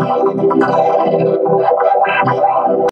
はい。